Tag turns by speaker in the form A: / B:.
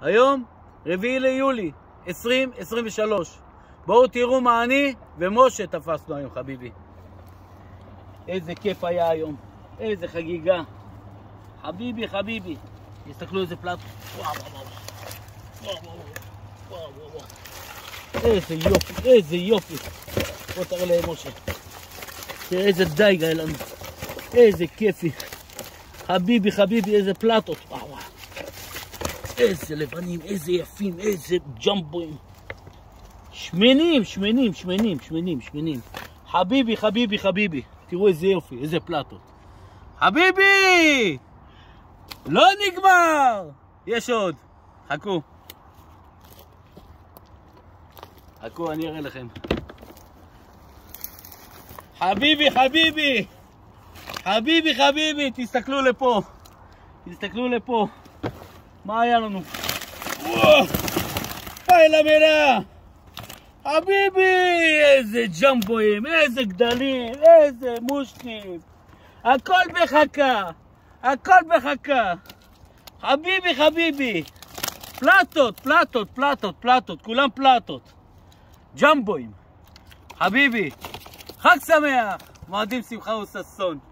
A: היום, רביעי ליולי, 2023. בואו תראו מה אני ומשה תפסנו היום, חביבי. איזה כיף היה היום, איזה חגיגה. חביבי, חביבי. תסתכלו איזה וואו. איזה יופי, איזה יופי. בוא תראה להם, משה. תראה איזה דייג היה לנו. איזה כיפי. חביבי, חביבי, איזה פלטות. וואו, וואו. איזה לבנים, איזה יפים, איזה ג'מבוים. שמנים, שמנים, שמנים, שמנים, שמנים. חביבי, חביבי, חביבי. תראו איזה יופי, איזה פלטות. חביבי! לא נגמר! יש עוד. חכו. חכו, אני אראה לכם. חביבי, חביבי! חביבי, חביבי, תסתכלו לפה. תסתכלו לפה. מה היה לנו? היי למראה! חביבי! איזה ג'מבוים, איזה גדלים, איזה מושקים. הכל בחכה. הכל בחכה. חביבי, חביבי. פלטות, פלטות, פלטות, פלטות, כולם פלטות. ג'מבוים. חביבי, חג שמח. מועדים שמחה וששון.